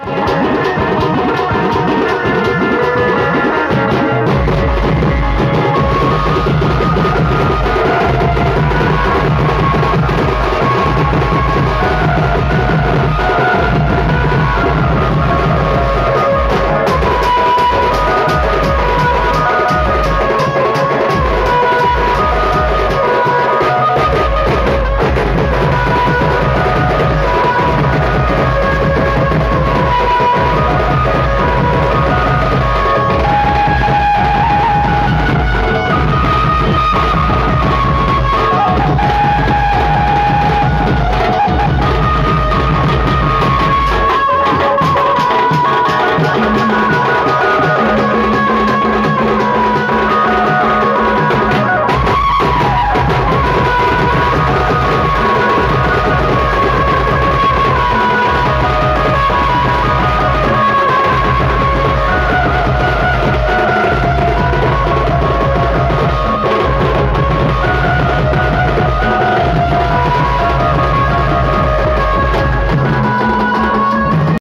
Música